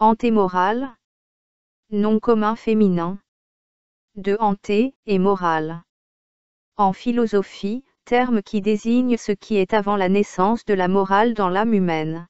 Antémorale. Nom commun féminin. De hanté et morale. En philosophie, terme qui désigne ce qui est avant la naissance de la morale dans l'âme humaine.